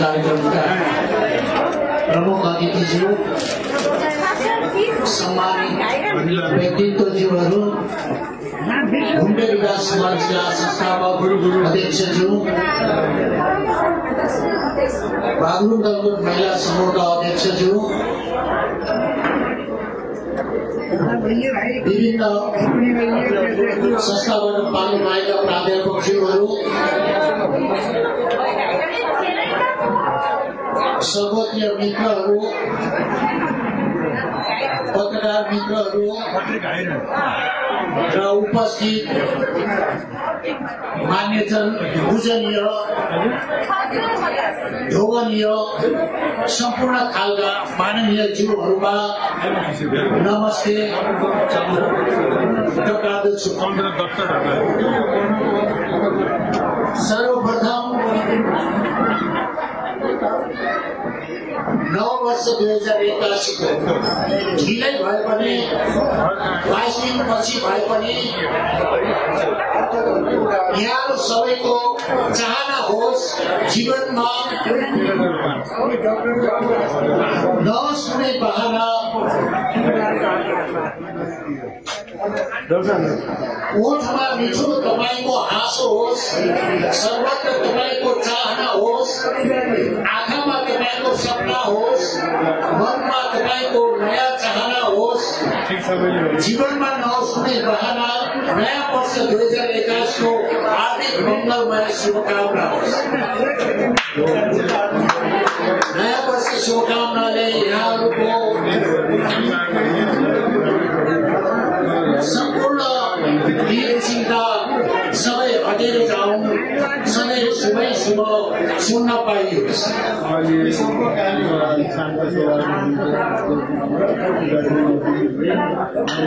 कार्यक्रमका प्रमुख अतिथिज्यू सम्मानित व्यक्तित्वज्यूहरू घुम्टे विकास समाजका संस्थापक अध्यक्षज्यू बागलुङ दलको महिला समूहका अध्यक्षज्यू विभिन्न संस्थाबाट भएका प्राध्यापकज्यूहरू सर्वोच्च मित्रहरू पत्रकार मित्रहरू र उपस्थित मान्यजन पूजनीय ढोगनीय सम्पूर्ण खालका माननीय जीवहरूमा नमस्ते। सर्वप्रथम नव वर्ष दुई हजार एक्कासीको ढिलै भए पनि बाइस दिनपछि भए पनि यहाँहरू सबैको चाहना होस् जीवनमा नहोस् कुनै बहाना ओठमा मिठो तपाईँको हाँसो होस् सर्वत्र तपाईँको चाहना होस् आँखामा तपाईँको सपना होस् मनमा तपाईँको नयाँ चाहना होस् जीवनमा नहोस् कुनै बहाना नयाँ वर्ष दुई हजार एक्काइसको हार्दिक मङ्गलमय शुभकामना होस् नयाँ वर्ष शुभकामनाले यहाँहरूको सम्पूर्ण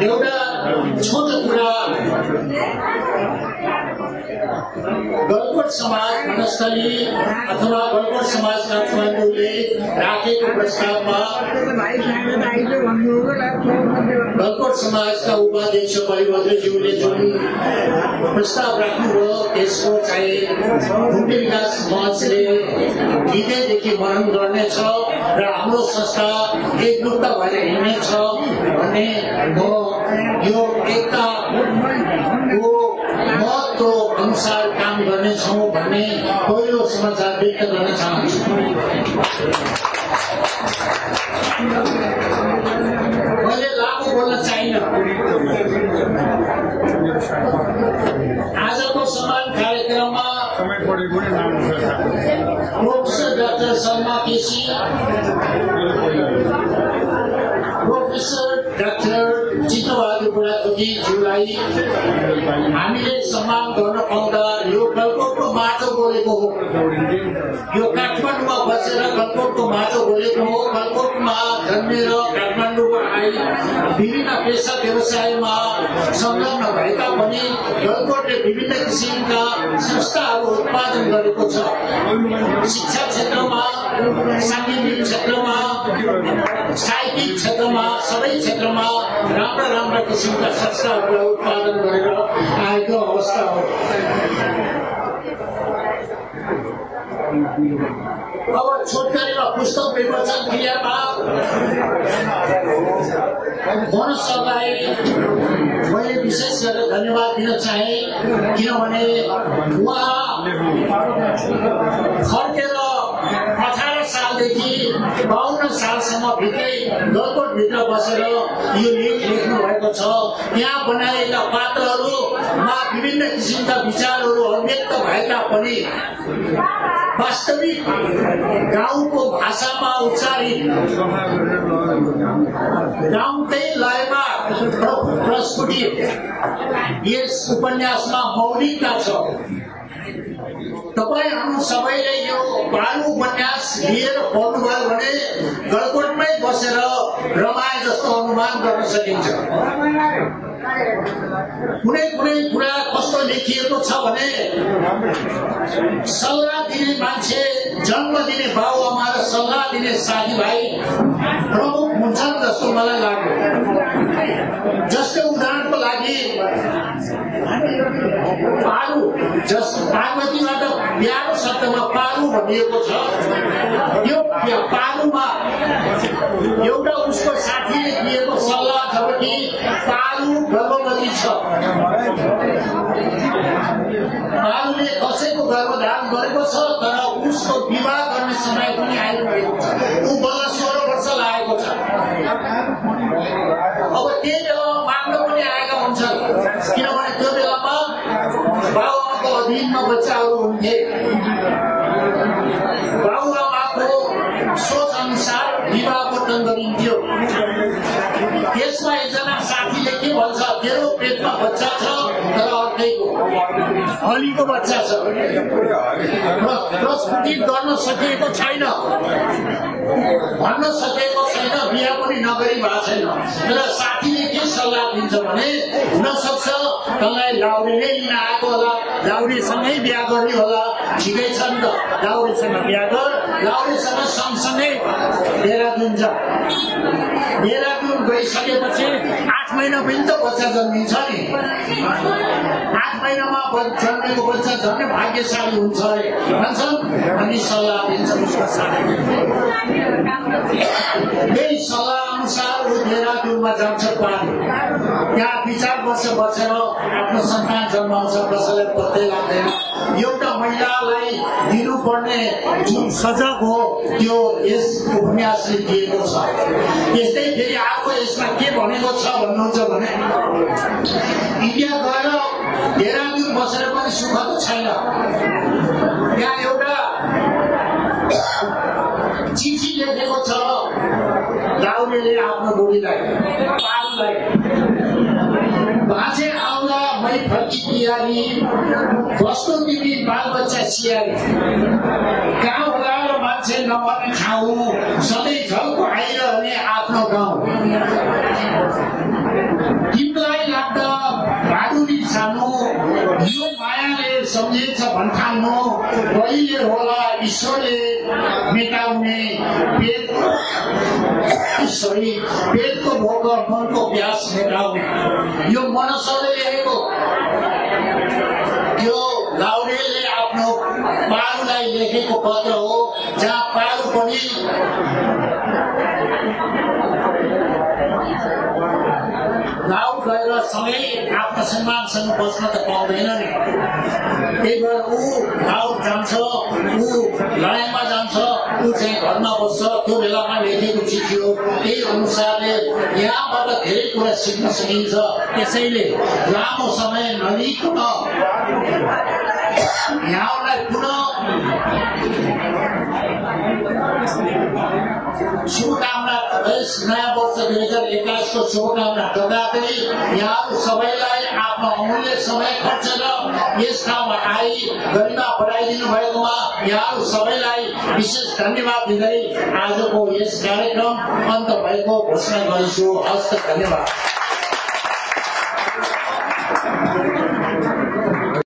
एउटा छोटो कुरा गलकोट समाज वनस्थली अथवा गलकोट समाज काठमाडौँले राखेको प्रस्तावमा गलकोट समाजका उपाध्यक्ष परिवर्तनज्यूले जुन प्रस्ताव राख्नुभयो त्यसको चाहिँ भूमि विकास मञ्चले हिँडेदेखि मनन गर्नेछ र हाम्रो संस्था एकरूपता भएर हिँड्नेछ भन्ने म यो एकताको व्यक्त गर्न चाहन्छु मैले लामो बोल्न चाहिनँ। आजको समान कार्यक्रममा professor doctor Sharma KC professor doctor Chittabahadur बुढाथोकीज्यूलाई हामीले सम्मान यो काठमाडौँमा बसेर गलकोटको माटो बोलेको हो गलकोटमा जन्मेर काठमाडौँमा आई विभिन्न पेसा व्यवसायमा संलग्न भएका पनि गलकोटले विभिन्न किसिमका संस्थाहरू उत्पादन गरेको छ। शिक्षा क्षेत्रमा साङ्गीतिक क्षेत्रमा साहित्यिक क्षेत्रमा सबै क्षेत्रमा राम्रा राम्रा किसिमका संस्थाहरूलाई उत्पादन गरेर आएको अवस्था हो। अब छोटकरीमा पुस्तक विमोचन क्रियामा मनुष्यलाई मैले विशेष गरेर धन्यवाद दिन चाहे किनभने उहाँ फर्केर सालसम्म भित्रै गलकोटभित्र बसेर यो लेख लेख्नु भएको छ। त्यहाँ बनाएका पात्रहरूमा विभिन्न किसिमका विचारहरू अव्यक्त भएका पनि वास्तविक गाउँको भाषामा उच्चारित गाउँकै लयमा प्रस्फुटित यस उपन्यासमा मौलिकता छ। तपाईँहरू सबैले यो बालु उपन्यास लिएर भने गलकोटमै बसेर अनुमान गर्न सकिन्छ। कुनै कुनै कुरा कस्तो लेखिएको छ भने सल्लाह दिने मान्छे जन्म दिने बाबुआमा र सल्लाह दिने साथीभाइ प्रमुख हुन्छन् जस्तो मलाई लाग्यो। जस्तै उदाहरणको लागि पारु जस पार्वतीबाट प्यारो शब्दमा पारु भनिएको छ। यो पारुमा एउटा उसको साथीले दिएको सल्लाह छ कि पारु गर्भवती छ कसैको गर्भधारण गरेको छ तर उसको विवाह गर्ने समय पनि आइरहेको छ। ऊ बल्ल सोह्र वर्ष लागेको छ। अब त्यही बेलामा माग्न पनि आएका हुन्छन्। किनभने त्यो बेलामा बाबुआमाको अधीनमा बच्चाहरू हुन्थे। बाबुआमाको सोच अनुसार विवाह वर्तन गरिन्थ्यो। त्यसमा एकजना साथीले के भन्छ तेरो पेटमा बच्चा छ तर अर्कैको। अलीको बच्चा छ। प्रस्फुटित गर्न सकिएको छैन। भन्न सकेको छैन बिहा पनि नगरी भएको छैन। तर साथीले के सल्लाह दिन्छ भने हुनसक्छ तँलाई लाउरीले लिन आएको होला। लाउरीसँगै बिहा गर्ने होला। ठिकै छ नि त। लाउरीसँग बिहा गर। लाउरीसँग सँगसँगै जा देहरादुन गइसकेपछि आठ महिना पनि त बच्चा जन्मिन्छ नि। आठ महिनामा जन्मेको बच्चा झन्डै भाग्यशाली हुन्छ अरे। भन्छन्? अनि सल्लाह दिन्छ उसको साथी। यही सल्लाह अनुसार ऊ देहरादुनमा जान्छ पानी। त्यहाँ दुई चार वर्ष बसेर आफ्नो सन्तान जन्माउँछ कसैलाई पत्तै लाग्दैन। एउटा महिलालाई दिनुपर्ने जुन सजग हो त्यो यस उपन्यासले दिएको छ। यस्तै फेरि अर्को यसमा के भनेको छ भन्नुहुन्छ भने इन्डिया गएर देहरादुन बसेर पनि सुख त छैन। त्यहाँ एउटा चिठी लेखेको छ। गाउँले आफ्नो बुढीलाई पाललाई। बाँचे आउँदा मै फर्की बिहारी कस्तो तिमी बाल बच्चा सियारी। कहाँ होला मान्छे नमर्ने ठाउँ सधैँ झल्को आइरहने आफ्नो गाउँ। तिमीलाई लाग्दा भाडुनी छानु यो मायाले सम्झेछ भन्ठान्नु कहिले होला ईश्वरले मेटाउने पेट सरी पेटको भोक मनको प्यास मेटाउने यो मनसले लेखेको त्यो लाउरेले आफ्नो पारुलाई लेखेको पत्र हो जहाँ पारु पनि गाउँ गएर सँगै आफ्नो सम्मानसँग बस्न त पाउँदैन नि त्यही भएर ऊ गाउँ जान्छ ऊ लडाइँमा चाहिँ घरमा बस्छ त्यो बेलामा लेखेको चिठी हो त्यही अनुसारले यहाँबाट धेरै कुरा सिक्न सकिन्छ। त्यसैले लामो समय नलिकन यहाँलाई पुनः शुभकामना नयाँ वर्ष दुई हजार एक्काइसको शुभकामना। जताउँदै यहाँहरू सबैलाई आफ्नो अमूल्य समय खर्चेर यस ठाउँमा आई गरिमा बढाइदिनु भएकोमा यहाँहरू सबैलाई विशेष धन्यवाद दिँदै आजको यस कार्यक्रम अन्त भएको घोषणा गर्छु हस्त धन्यवाद।